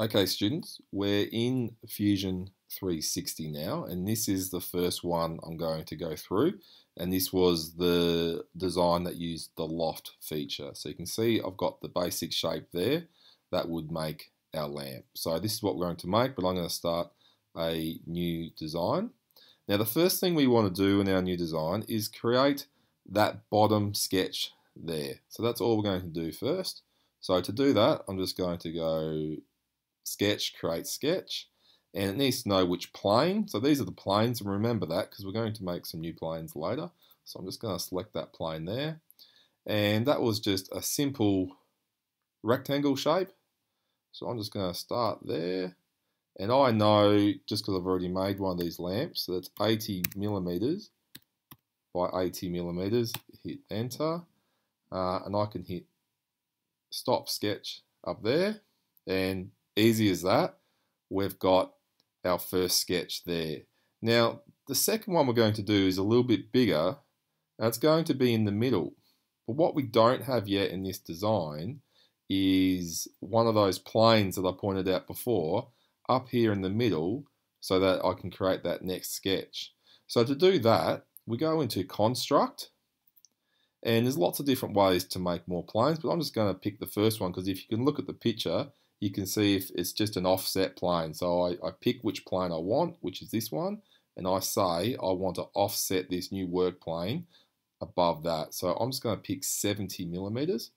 Okay, students, we're in Fusion 360 now, and this is the first one I'm going to go through. And this was the design that used the loft feature. So you can see I've got the basic shape there that would make our lamp. So this is what we're going to make, but I'm going to start a new design. Now the first thing we want to do in our new design is create that bottom sketch there. So that's all we're going to do first. So to do that, I'm just going to go sketch, create sketch, and it needs to know which plane. So these are the planes, and remember that because we're going to make some new planes later. So I'm just going to select that plane there. And that was just a simple rectangle shape. So I'm just going to start there. And I know, just because I've already made one of these lamps, that's 80 millimeters by 80 millimeters. Hit enter. Uh, and I can hit stop sketch up there. And Easy as that. We've got our first sketch there. Now, the second one we're going to do is a little bit bigger. and it's going to be in the middle. But what we don't have yet in this design is one of those planes that I pointed out before up here in the middle so that I can create that next sketch. So to do that, we go into construct and there's lots of different ways to make more planes, but I'm just going to pick the first one because if you can look at the picture, you can see if it's just an offset plane. So I, I pick which plane I want, which is this one, and I say I want to offset this new work plane above that. So I'm just going to pick 70 millimeters.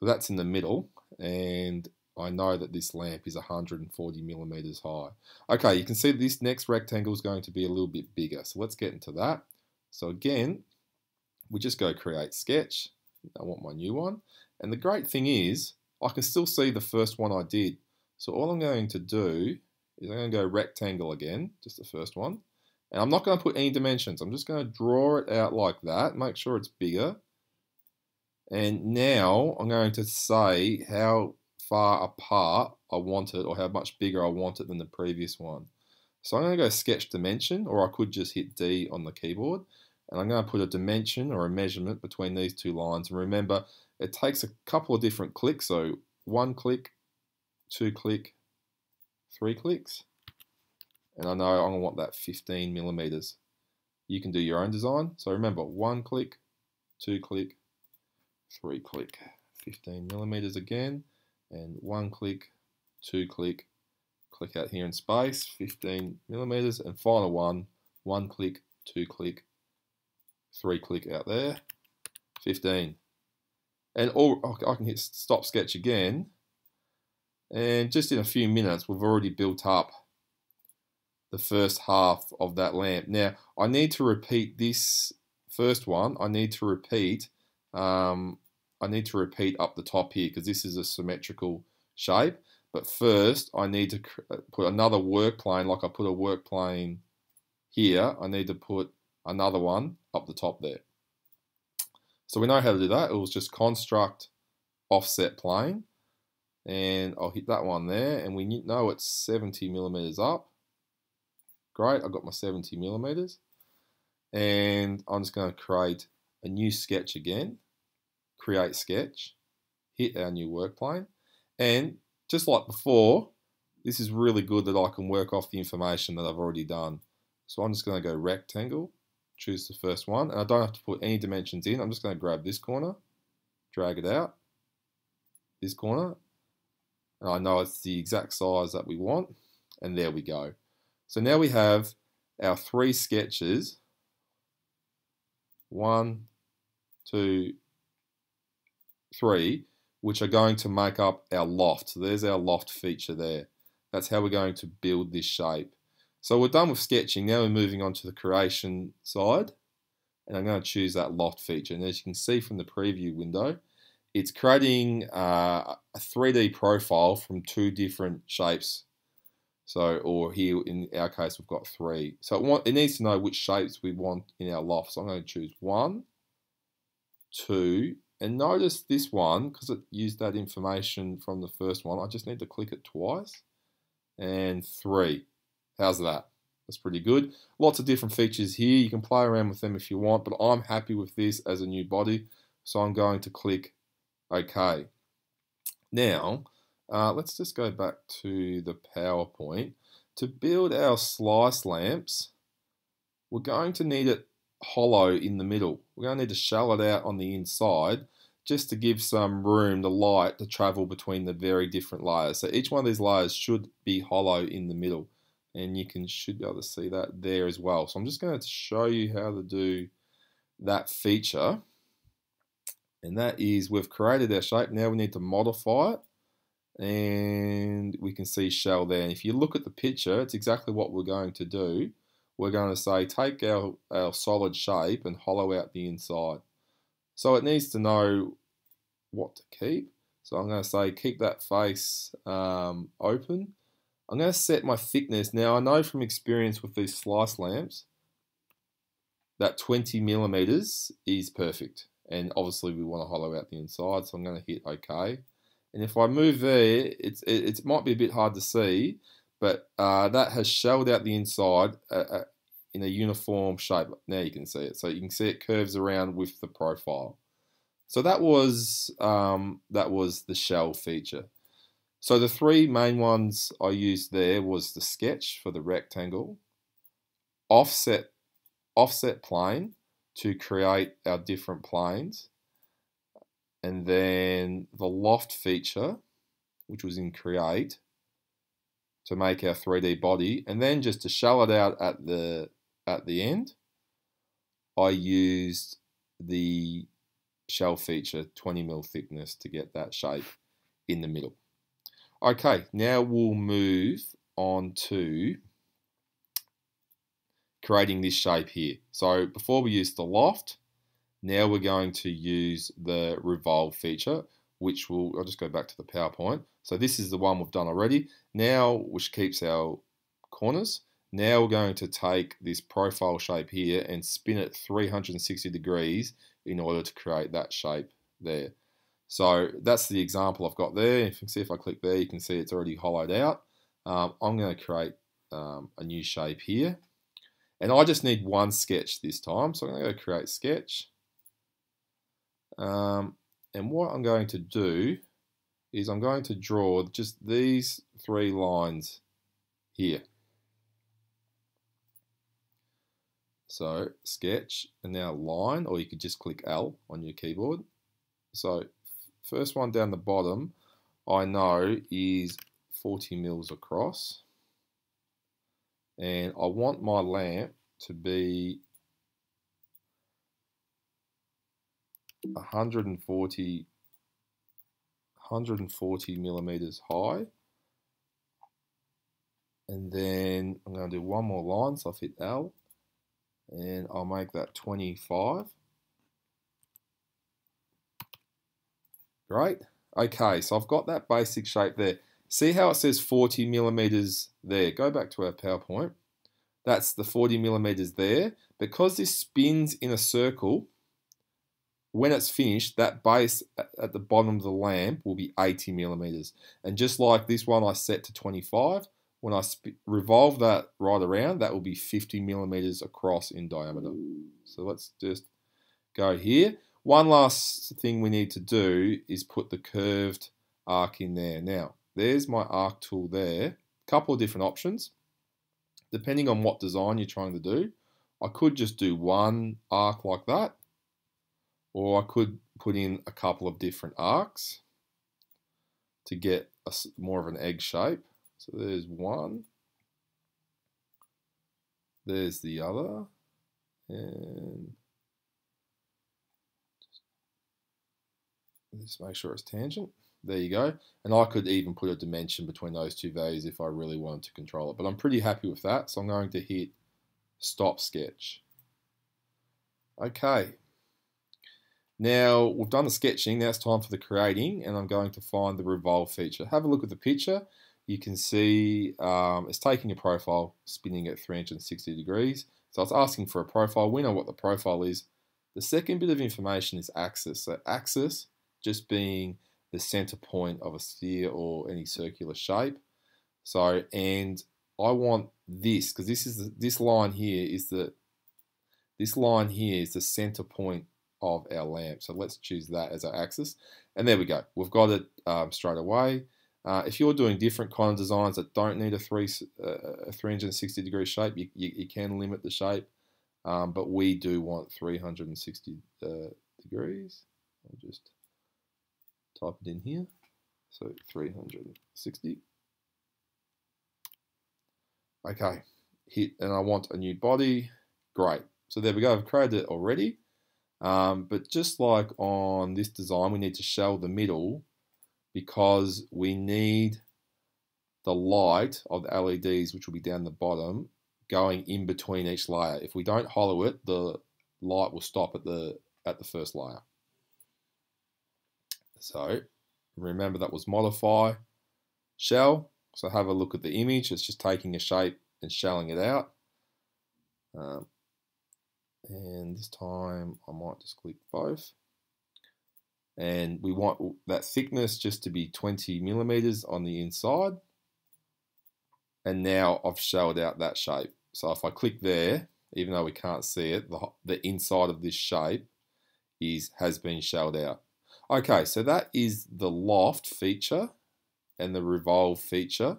So that's in the middle, and I know that this lamp is 140 millimeters high. Okay, you can see this next rectangle is going to be a little bit bigger. So let's get into that. So again, we just go create sketch. I want my new one. And the great thing is, I can still see the first one I did. So all I'm going to do is I'm going to go rectangle again, just the first one. And I'm not going to put any dimensions. I'm just going to draw it out like that, make sure it's bigger. And now I'm going to say how far apart I want it or how much bigger I want it than the previous one. So I'm going to go sketch dimension or I could just hit D on the keyboard and I'm going to put a dimension or a measurement between these two lines. And remember, it takes a couple of different clicks. So one click, two click, three clicks. And I know I'm gonna want that 15 millimeters. You can do your own design. So remember, one click, two click, three click, 15 millimeters again, and one click, two click, click out here in space, 15 millimeters, and final one, one click, two click, three click out there, 15 and all, I can hit stop sketch again and just in a few minutes we've already built up the first half of that lamp. Now I need to repeat this first one, I need to repeat um, I need to repeat up the top here because this is a symmetrical shape but first I need to uh, put another work plane like I put a work plane here I need to put another one up the top there. So we know how to do that. It was just construct offset plane. And I'll hit that one there. And we know it's 70 millimeters up. Great, I've got my 70 millimeters. And I'm just going to create a new sketch again. Create sketch. Hit our new work plane. And just like before, this is really good that I can work off the information that I've already done. So I'm just going to go rectangle choose the first one. And I don't have to put any dimensions in. I'm just going to grab this corner, drag it out, this corner. And I know it's the exact size that we want. And there we go. So now we have our three sketches. One, two, three, which are going to make up our loft. So there's our loft feature there. That's how we're going to build this shape. So we're done with sketching. Now we're moving on to the creation side. And I'm going to choose that loft feature. And as you can see from the preview window, it's creating uh, a 3D profile from two different shapes. So, or here in our case, we've got three. So it, want, it needs to know which shapes we want in our loft. So I'm going to choose one, two, and notice this one, because it used that information from the first one, I just need to click it twice, and three. How's that? That's pretty good. Lots of different features here. You can play around with them if you want, but I'm happy with this as a new body. So I'm going to click OK. Now, Uh, let's just go back to the PowerPoint. To build our slice lamps, we're going to need it hollow in the middle. We're going to need to shell it out on the inside just to give some room, the light to travel between the very different layers. So each one of these layers should be hollow in the middle. And you can should be able to see that there as well. So I'm just going to show you how to do that feature. And that is we've created our shape. Now we need to modify it and we can see shell there. And if you look at the picture, it's exactly what we're going to do. We're going to say take our, our solid shape and hollow out the inside. So it needs to know what to keep. So I'm going to say keep that face um, open. I'm going to set my thickness. Now I know from experience with these slice lamps that 20 millimeters is perfect. And obviously we want to hollow out the inside. So I'm going to hit OK. And if I move there, it's, it, it might be a bit hard to see, but uh, that has shelled out the inside uh, uh, in a uniform shape. Now you can see it. So you can see it curves around with the profile. So that was um, that was the shell feature. So the three main ones I used there was the sketch for the rectangle, offset offset plane to create our different planes, and then the loft feature, which was in create, to make our 3D body, and then just to shell it out at the at the end, I used the shell feature 20 mil thickness to get that shape in the middle. Okay, now we'll move on to creating this shape here. So before we used the loft, now we're going to use the revolve feature, which will, I'll just go back to the PowerPoint. So this is the one we've done already. Now, which keeps our corners. Now we're going to take this profile shape here and spin it 360 degrees in order to create that shape there. So that's the example I've got there. If you can see if I click there, you can see it's already hollowed out. Um, I'm going to create um, a new shape here. And I just need one sketch this time. So I'm going to go create sketch. Um, and what I'm going to do is I'm going to draw just these three lines here. So sketch and now line, or you could just click L on your keyboard. So first one down the bottom, I know is 40 mils across. And I want my lamp to be 140 140 millimeters high. And then I'm going to do one more line so I'll hit L. And I'll make that 25 great okay so I've got that basic shape there see how it says 40 millimeters there go back to our PowerPoint that's the 40 millimeters there because this spins in a circle when it's finished, that base at the bottom of the lamp will be 80 millimeters. And just like this one I set to 25, when I revolve that right around, that will be 50 millimeters across in diameter. So let's just go here. One last thing we need to do is put the curved arc in there. Now, there's my arc tool there. A couple of different options. Depending on what design you're trying to do, I could just do one arc like that or I could put in a couple of different arcs to get a, more of an egg shape. So there's one. There's the other. And just make sure it's tangent. There you go. And I could even put a dimension between those two values if I really wanted to control it. But I'm pretty happy with that. So I'm going to hit stop sketch. Okay, now we've done the sketching, now it's time for the creating and I'm going to find the revolve feature. Have a look at the picture. You can see um, it's taking a profile, spinning at 360 degrees. So it's asking for a profile. We know what the profile is. The second bit of information is axis. So axis just being the center point of a sphere or any circular shape. So, and I want this, because this is the, this line here is the this line here is the center point of our lamp. So let's choose that as our axis. And there we go. We've got it um, straight away. Uh, if you're doing different kind of designs that don't need a, three, uh, a 360 degree shape, you, you, you, can limit the shape, um, but we do want 360 uh, degrees. I'll just type it in here. So 360. Okay, hit, and I want a new body. Great. So there we go. I've created it already. Um, but just like on this design, we need to shell the middle because we need the light of the LEDs, which will be down the bottom, going in between each layer. If we don't hollow it, the light will stop at the at the first layer. So remember that was modify, shell. So have a look at the image. It's just taking a shape and shelling it out. Um, and this time I might just click both. And we want that thickness just to be 20 millimeters on the inside. And now I've shelled out that shape. So if I click there, even though we can't see it, the, the inside of this shape is has been shelled out. Okay, so that is the loft feature and the revolve feature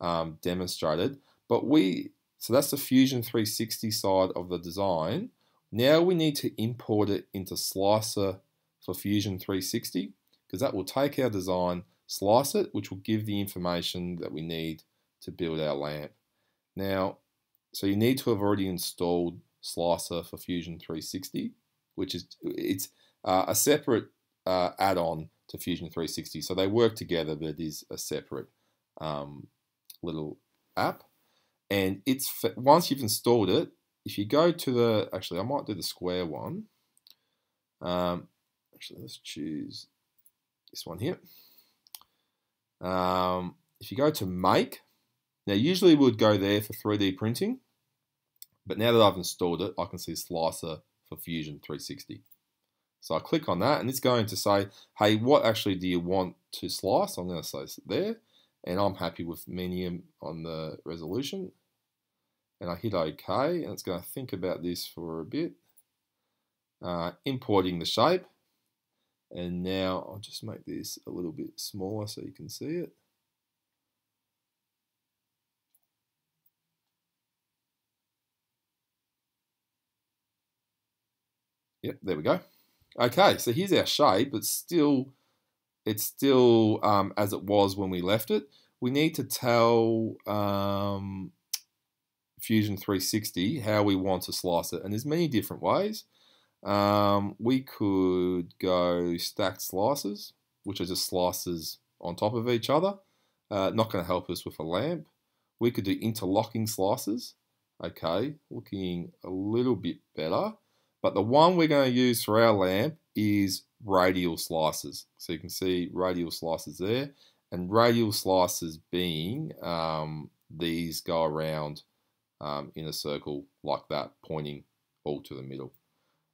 um, demonstrated. But we, so that's the Fusion 360 side of the design. Now we need to import it into Slicer for Fusion 360 because that will take our design, slice it, which will give the information that we need to build our lamp. Now, so you need to have already installed Slicer for Fusion 360, which is it's uh, a separate uh, add-on to Fusion 360. So they work together, but it is a separate um, little app. And it's once you've installed it, if you go to the actually, I might do the square one. Um, actually, let's choose this one here. Um, if you go to make, now usually we would go there for 3D printing, but now that I've installed it, I can see Slicer for Fusion 360. So I click on that and it's going to say, hey, what actually do you want to slice? I'm going to say there and I'm happy with medium on the resolution. And I hit OK and it's going to think about this for a bit. Uh, importing the shape. And now I'll just make this a little bit smaller so you can see it. Yep, there we go. Okay, so here's our shape. It's still, it's still um, as it was when we left it. We need to tell um, Fusion 360 how we want to slice it, and there's many different ways. Um, we could go stacked slices, which are just slices on top of each other. Uh, not going to help us with a lamp. We could do interlocking slices. Okay, looking a little bit better. But the one we're going to use for our lamp is radial slices. So you can see radial slices there. And radial slices being um, these go around um, in a circle like that, pointing all to the middle.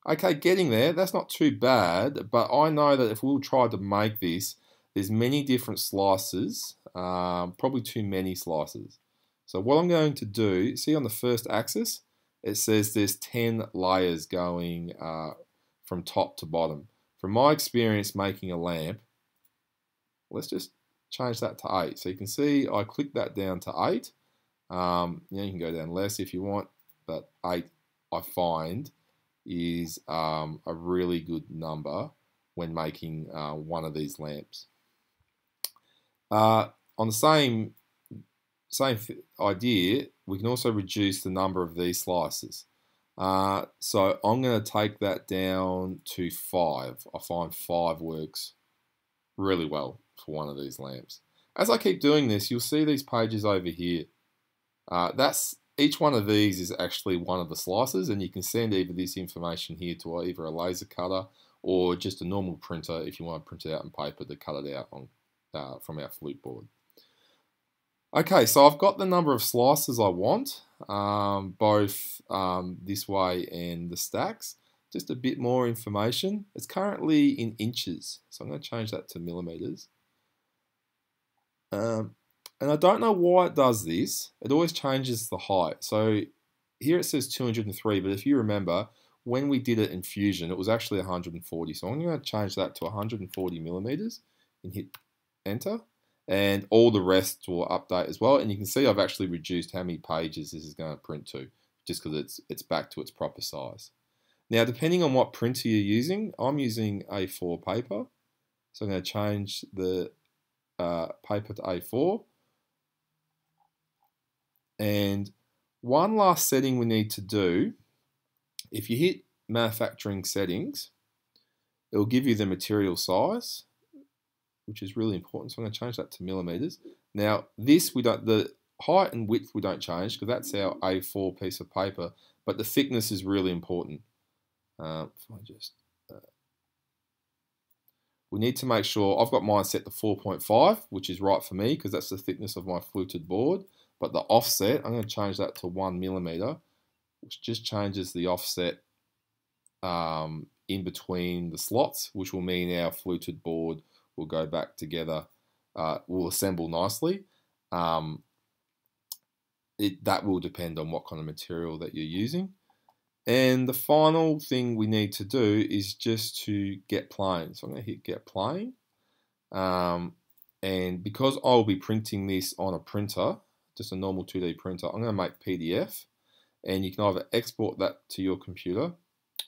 Okay, getting there, that's not too bad, but I know that if we'll try to make this, there's many different slices, um, probably too many slices. So what I'm going to do, see on the first axis, it says there's 10 layers going uh, from top to bottom. From my experience making a lamp, let's just change that to 8. So you can see I click that down to 8. Um, you, you can go down less if you want, but 8 I find is um, a really good number when making uh, one of these lamps. Uh, on the same same idea, we can also reduce the number of these slices. Uh, so I'm going to take that down to five. I find five works really well for one of these lamps. As I keep doing this, you'll see these pages over here. Uh, that's each one of these is actually one of the slices, and you can send either this information here to either a laser cutter or just a normal printer if you want to print it out on paper to cut it out on, uh, from our flute board. Okay, so I've got the number of slices I want, um, both um, this way and the stacks. Just a bit more information. It's currently in inches, so I'm going to change that to millimeters. Um, and I don't know why it does this. It always changes the height. So here it says 203, but if you remember, when we did it in Fusion, it was actually 140. So I'm going to change that to 140 millimeters and hit enter. And all the rest will update as well. And you can see I've actually reduced how many pages this is going to print to, just because it's it's back to its proper size. Now, depending on what printer you're using, I'm using A4 paper, so I'm going to change the uh, paper to A4. And one last setting we need to do, if you hit manufacturing settings, it will give you the material size, which is really important. So I'm going to change that to millimeters. Now, this we don't, the height and width we don't change because that's our A4 piece of paper, but the thickness is really important. Uh, if I just, uh, we need to make sure, I've got mine set to 4.5, which is right for me because that's the thickness of my fluted board. But the offset, I'm going to change that to one millimeter, which just changes the offset um, in between the slots, which will mean our fluted board will go back together, uh, will assemble nicely. Um, it, that will depend on what kind of material that you're using. And the final thing we need to do is just to Get Plans. So I'm going to hit Get Plans. Um, and because I'll be printing this on a printer, just a normal 2D printer, I'm going to make PDF. And you can either export that to your computer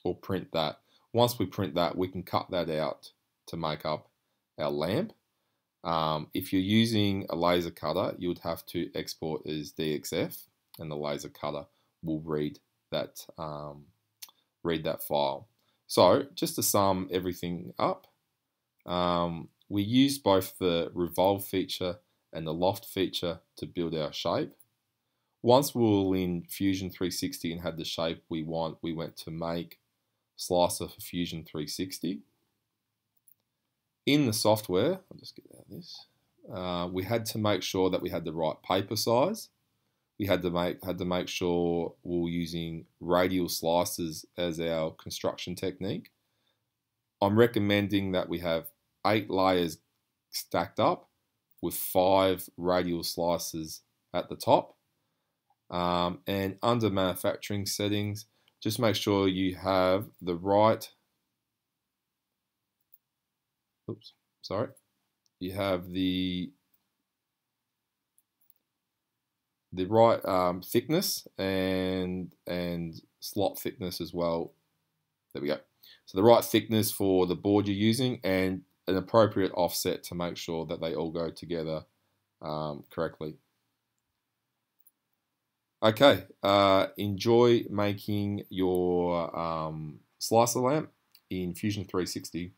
or print that. Once we print that, we can cut that out to make up our lamp. Um, if you're using a laser cutter, you would have to export as DXF, and the laser cutter will read that um, read that file. So just to sum everything up, um, we used both the revolve feature and the loft feature to build our shape. Once we were in Fusion 360 and had the shape we want, we went to make slicer for Fusion 360. In the software, I'll just get out of this, uh, we had to make sure that we had the right paper size. We had to make had to make sure we were using radial slices as our construction technique. I'm recommending that we have eight layers stacked up with five radial slices at the top. Um, and under manufacturing settings, just make sure you have the right, oops, sorry, you have the the right um, thickness and and slot thickness as well. There we go. So the right thickness for the board you're using and an appropriate offset to make sure that they all go together um, correctly. Okay, uh, enjoy making your um, slicer lamp in Fusion 360.